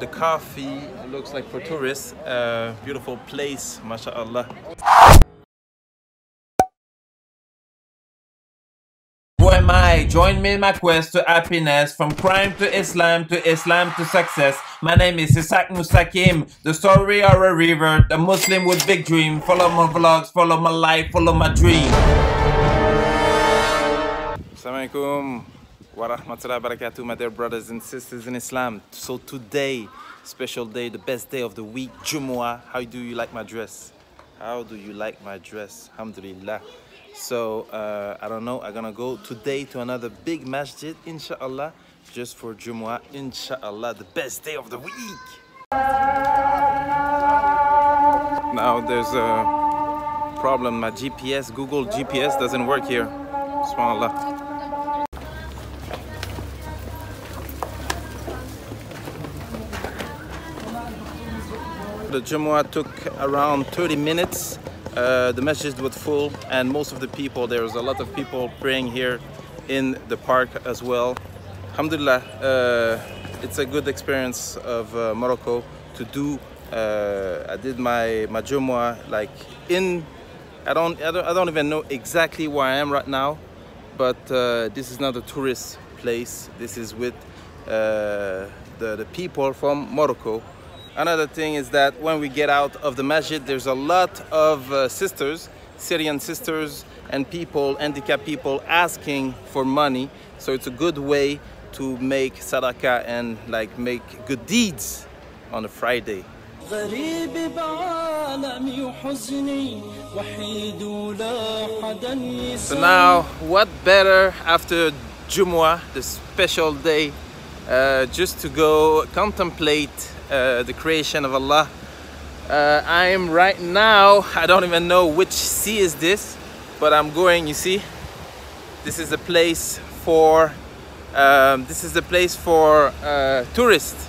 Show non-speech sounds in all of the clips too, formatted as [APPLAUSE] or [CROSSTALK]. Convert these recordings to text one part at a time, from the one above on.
The coffee looks like for tourists. Uh, beautiful place, mashallah. Who am I? Join me in my quest to happiness, from crime to Islam, to Islam to success. My name is Ishaq Mustaqim, the story of a river, the Muslim with big dream. Follow my vlogs, follow my life, follow my dream. Assalamualaikum wa rahmatullahi wa barakatuh, my dear brothers and sisters in Islam. So today, special day, the best day of the week, Jumu'ah. How do you like my dress? How do you like my dress? Alhamdulillah. So uh, I don't know. I'm gonna go today to another big masjid, inshallah, just for Jumu'ah, inshallah, the best day of the week. Now there's a problem. My GPS, Google GPS, doesn't work here. Subhanallah. The Jumu'ah took around 30 minutes uh, the masjid was full and most of the people, there was a lot of people praying here in the park as well. Alhamdulillah, uh, it's a good experience of uh, Morocco to do. Uh, I did my, my Jumu'ah like in, I don't, I don't, I don't even know exactly where I am right now, but uh, this is not a tourist place. This is with uh, the, the people from Morocco Another thing is that when we get out of the masjid, there's a lot of uh, sisters, Syrian sisters and people, handicapped people asking for money. So it's a good way to make sadaqah and like make good deeds on a Friday. So now, what better after Jumu'ah, the special day, uh, just to go contemplate uh, the creation of Allah. Uh, I am right now, I don't even know which sea is this, but I'm going, you see, this is a place for, um, this is the place for uh, tourists.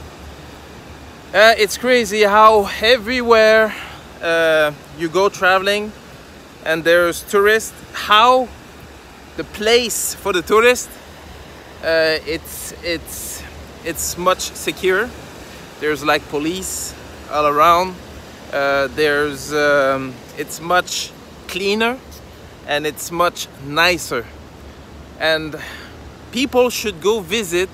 Uh, it's crazy how everywhere uh, you go traveling and there's tourists, how the place for the tourist, uh, it's, it's, it's much secure there's like police all around. Uh, there's um, it's much cleaner and it's much nicer. And people should go visit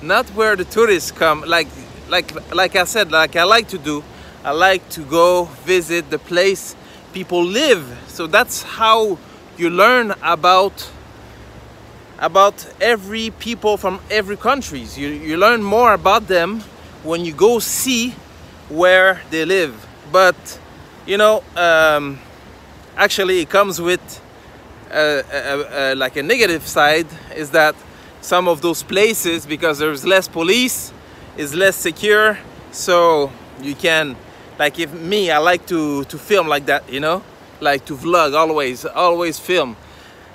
not where the tourists come like like like I said like I like to do I like to go visit the place people live. So that's how you learn about about every people from every countries. You, you learn more about them when you go see where they live. But you know um, actually it comes with a, a, a, like a negative side is that some of those places because there's less police is less secure so you can like if me I like to to film like that you know? Like to vlog always always film.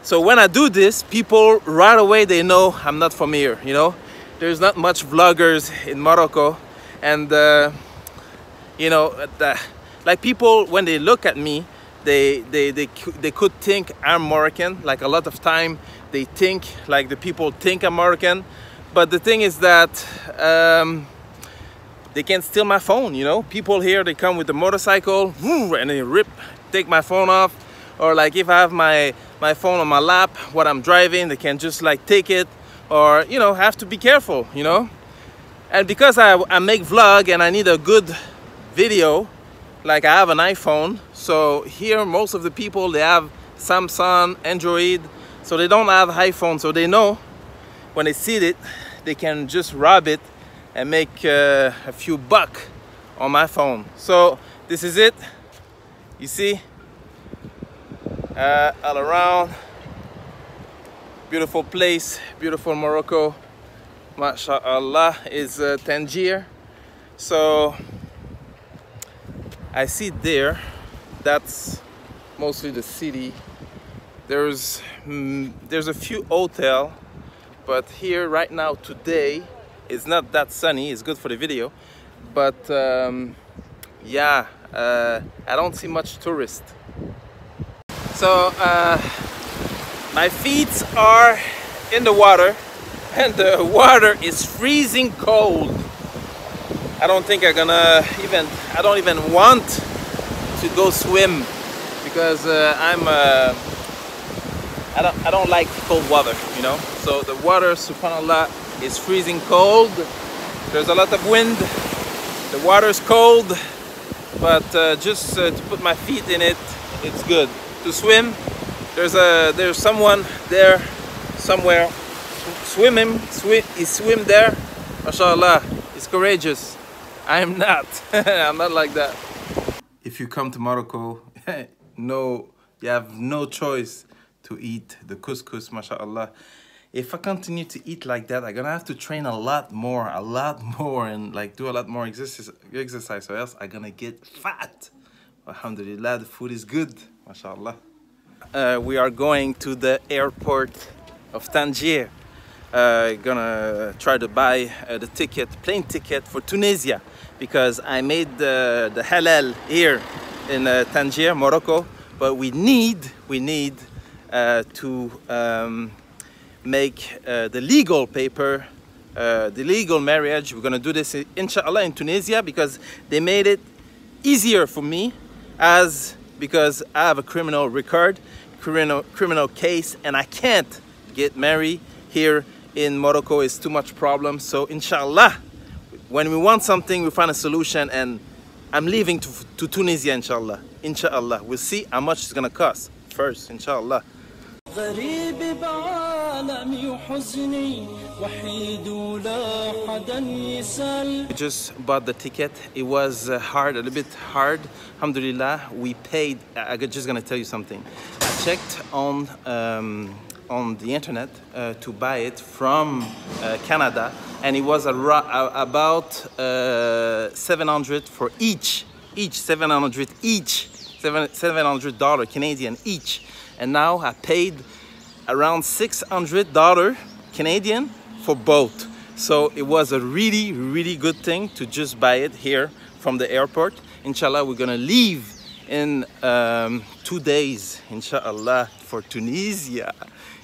So when I do this people right away they know I'm not from here you know there's not much vloggers in Morocco and uh, you know the, like people when they look at me they, they they they could think I'm Moroccan like a lot of time they think like the people think I'm Moroccan but the thing is that um, they can steal my phone you know? People here they come with a motorcycle and they rip take my phone off or like if I have my my phone on my lap what I'm driving they can just like take it or you know have to be careful you know? And because I, I make vlog and I need a good video like I have an iPhone so here most of the people they have Samsung Android so they don't have iPhone so they know when they see it they can just rob it and make uh, a few buck on my phone. So this is it. You see? Uh, all around beautiful place beautiful Morocco. Mashallah is uh, Tangier. So I see there that's mostly the city. There's mm, there's a few hotel but here right now today it's not that sunny it's good for the video. But um, yeah uh, I don't see much tourist. So uh, my feet are in the water and the water is freezing cold. I don't think I'm gonna even I don't even want to go swim because uh, I'm uh, I don't I don't like cold water you know? So the water subhanallah is freezing cold. There's a lot of wind. The water is cold but uh, just uh, to put my feet in it it's good. To swim there's a there's someone there somewhere swimming swim he swim there. Mashallah he's courageous. I am not. [LAUGHS] I'm not like that. If you come to Morocco [LAUGHS] no you have no choice to eat the couscous mashallah if I continue to eat like that I'm gonna have to train a lot more a lot more and like do a lot more exercise exercise or else I'm gonna get fat. Alhamdulillah the food is good mashallah uh, we are going to the airport of Tangier. Uh, gonna try to buy uh, the ticket, plane ticket for Tunisia because I made the, the halal here in uh, Tangier, Morocco. But we need, we need uh, to um, make uh, the legal paper, uh, the legal marriage. We're gonna do this inshallah in Tunisia because they made it easier for me as because I have a criminal record, criminal, criminal case, and I can't get married here in Morocco. It's too much problem. So inshallah, when we want something, we find a solution and I'm leaving to, to Tunisia inshallah. Inshallah. We'll see how much it's gonna cost first, inshallah. غريب بعالمي وحزني وحيد ولا حدا يسأل We just bought the ticket. It was uh, hard, a little bit hard. Alhamdulillah, we paid. I- I'm just gonna tell you something. I checked on um, on the internet uh, to buy it from uh, Canada, and it was a, about uh, 700 for each, each 700 each, seven 700 dollar Canadian each. And now I paid around 600 dollar Canadian for both. So it was a really, really good thing to just buy it here from the airport. Inshallah, we're gonna leave in um, two days, inshallah, for Tunisia.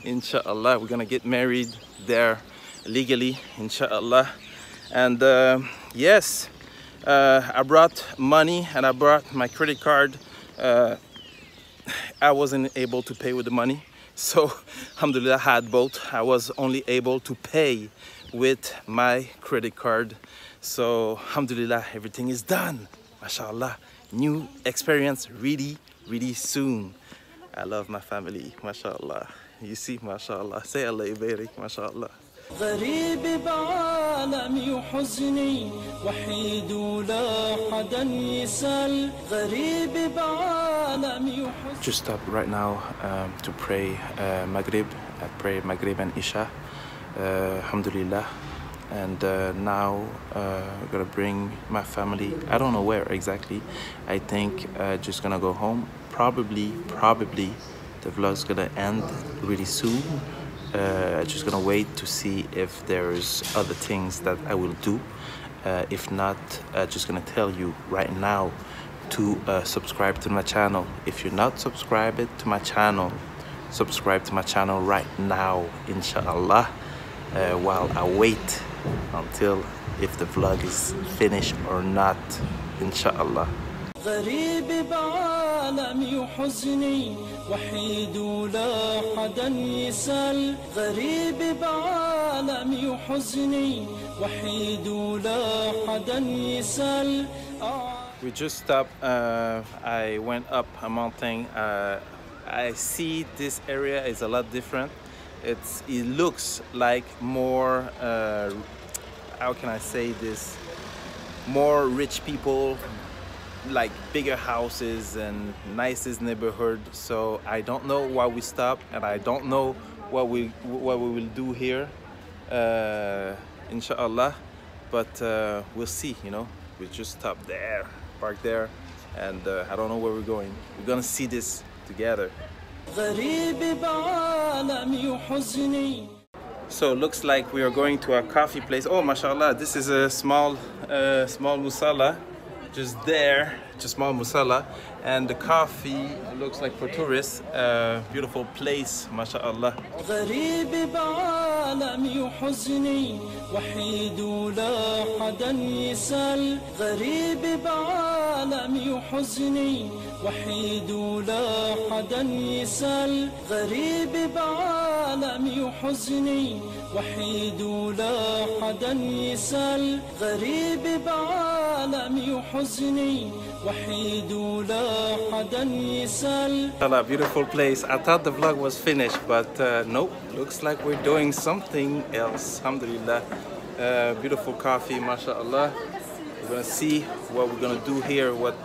Inshallah, we're gonna get married there legally, inshallah. And uh, yes, uh, I brought money and I brought my credit card. Uh, I wasn't able to pay with the money. So, [LAUGHS] alhamdulillah, I had both. I was only able to pay with my credit card. So, alhamdulillah, everything is done. MashaAllah, new experience really, really soon. I love my family, mashallah. You see, mashallah. Say Allah ibarik, mashallah. غريب بعالمي وحزني وحيد ولا حدا يسأل غريب بعالمي وحزني Just stop right now um, to pray uh, Maghrib. I pray Maghrib and Isha. Uh, Alhamdulillah. And uh, now uh, I'm gonna bring my family. I don't know where exactly. I think uh, just gonna go home. Probably, probably the vlog's gonna end really soon. Uh, just gonna wait to see if there's other things that I will do. Uh, if not, uh, just gonna tell you right now to uh, subscribe to my channel. If you're not subscribed to my channel, subscribe to my channel right now, inshallah. Uh, while I wait until if the vlog is finished or not, inshallah. غريب بعالمي وحزني وحيد ولا حدا يسأل غريب بعالمي وحزني وحيد ولا حدا يسأل We just stopped. Uh, I went up a mountain. Uh, I see this area is a lot different. It's it looks like more. Uh, how can I say this? More rich people, like bigger houses and nicest neighborhood. So i don't know why we stop and i don't know what we what we will do here uh, inshallah. But uh, we'll see you know? We just stopped there parked there and uh, i don't know where we're going. We're gonna see this together. So looks like we are going to a coffee place. Oh mashallah this is a small uh, small musalla just there, just small musalla. and the coffee looks like for tourists uh, beautiful place mashallah غريب بعالم حزني وحيد ولا حدا يسأل غريب بعالم حزني وحيد ولا حدا يسأل غريب بعالم حزني وحيد ولا حدا يسأل غريب بعالم حزني وحيد ولا حدا يسأل Inshallah, beautiful place. I thought the vlog was finished, but uh, nope. Looks like we're doing something else. Alhamdulillah. Uh, beautiful coffee, mashallah. We're gonna see what we're gonna do here, what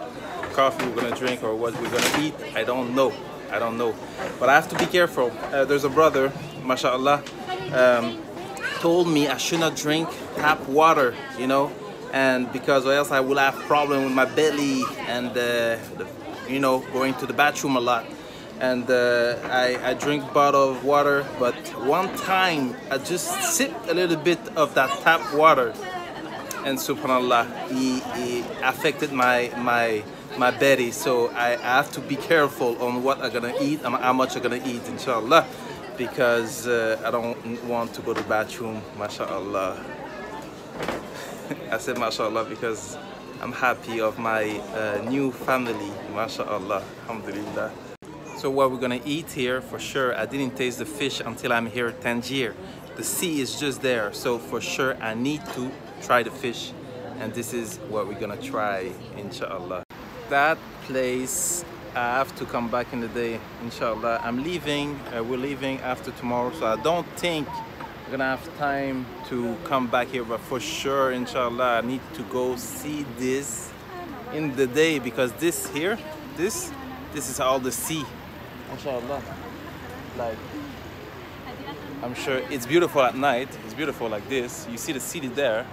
coffee we're gonna drink, or what we're gonna eat. I don't know. I don't know. But I have to be careful. Uh, there's a brother, mashallah, um, told me I should not drink tap water, you know, and because or else I will have problem with my belly and uh, you know going to the bathroom a lot and uh, I, I drink bottle of water but one time I just sipped a little bit of that tap water and subhanallah it, it affected my my my belly so I, I have to be careful on what I'm gonna eat and how much I'm gonna eat inshallah because uh, I don't want to go to bathroom mashallah [LAUGHS] I said mashallah because I'm happy of my uh, new family, mashallah, alhamdulillah. So what we're gonna eat here, for sure, I didn't taste the fish until I'm here Tangier. The sea is just there, so for sure I need to try the fish. And this is what we're gonna try, inshallah. That place, I have to come back in the day, inshallah. I'm leaving, uh, we're leaving after tomorrow, so I don't think I'm gonna have time to come back here but for sure inshallah I need to go see this in the day because this here this this is all the sea inshallah like I'm sure it's beautiful at night it's beautiful like this you see the city there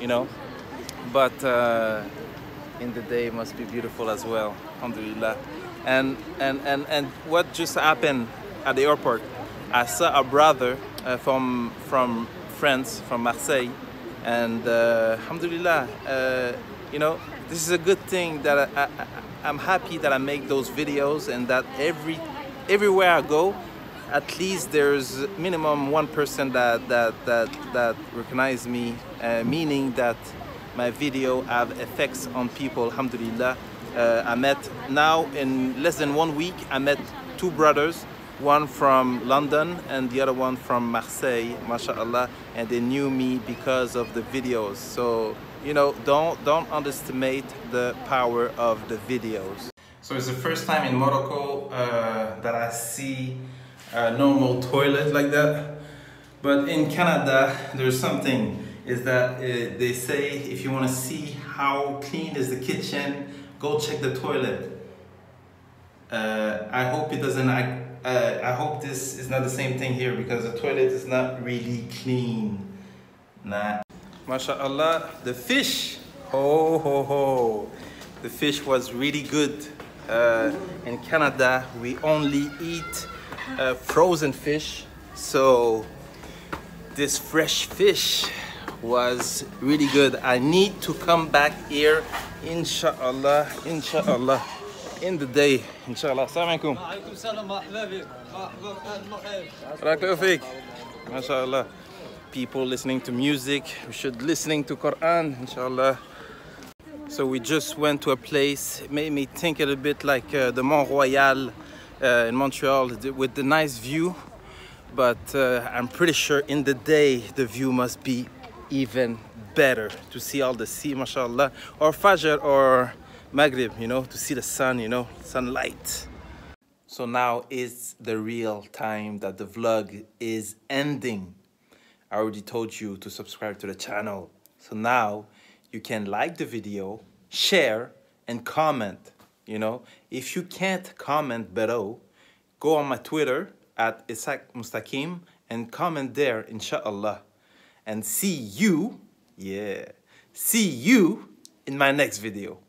you know? But uh, in the day it must be beautiful as well alhamdulillah. And and and and what just happened at the airport I saw a brother uh, from from France, from Marseille, and uh, Alhamdulillah, uh, you know, this is a good thing that I, I, am happy that I make those videos and that every everywhere I go, at least there's minimum one person that that that that recognize me, uh, meaning that my video have effects on people. Alhamdulillah, uh, I met now in less than one week. I met two brothers one from London and the other one from Marseille, mashallah, and they knew me because of the videos. So, you know, don't, don't underestimate the power of the videos. So it's the first time in Morocco uh, that I see a normal toilet like that. But in Canada, there's something, is that uh, they say if you want to see how clean is the kitchen, go check the toilet. Uh, I hope it doesn't uh, I hope this is not the same thing here because the toilet is not really clean. Nah. MashaAllah, the fish, ho ho ho. The fish was really good. Uh, in Canada, we only eat uh, frozen fish. So this fresh fish was really good. I need to come back here, inshallah, inshallah in the day inshallah السلام عليكم وعليكم السلام مرحبا بك مرحبا فيك ما شاء الله people listening to music we should listening to Quran inshallah so we just went to a place it made me think a little bit like uh, the Mont Royal uh, in Montreal with the nice view but uh, I'm pretty sure in the day the view must be even better to see all the sea mashallah or Fajr or Maghrib, you know, to see the sun, you know, sunlight. So now is the real time that the vlog is ending. I already told you to subscribe to the channel. So now you can like the video, share, and comment, you know. If you can't comment below, go on my Twitter at Ishaq Mustaqim and comment there, inshallah. And see you, yeah, see you in my next video.